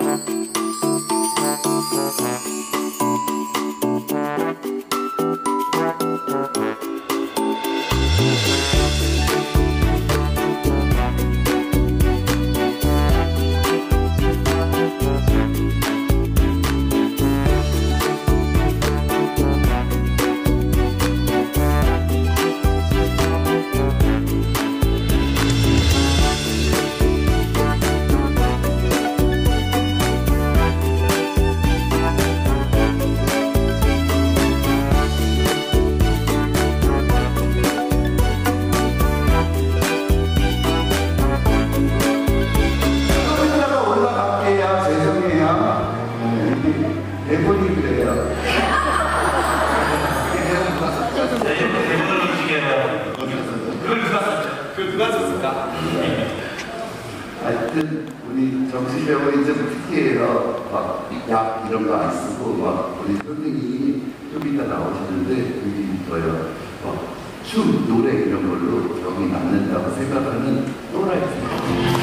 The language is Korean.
Música 누가 썼을까? 하여튼 우리 정신병원이 좀 특이해요. 막약 이런 거 안 쓰고 막 우리 선생님이 좀 이따 나오시는데 여기 있어요. 막 춤, 노래 이런 걸로 병이 낫는다고 생각하는 또라이. 아,